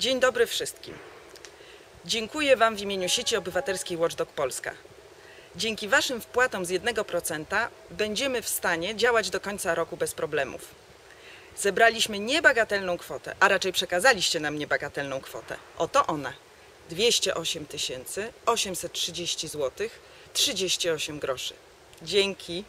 Dzień dobry wszystkim. Dziękuję Wam w imieniu sieci obywatelskiej Watchdog Polska. Dzięki Waszym wpłatom z 1% będziemy w stanie działać do końca roku bez problemów. Zebraliśmy niebagatelną kwotę, a raczej przekazaliście nam niebagatelną kwotę. Oto ona. 208 830 zł 38 groszy. Dzięki.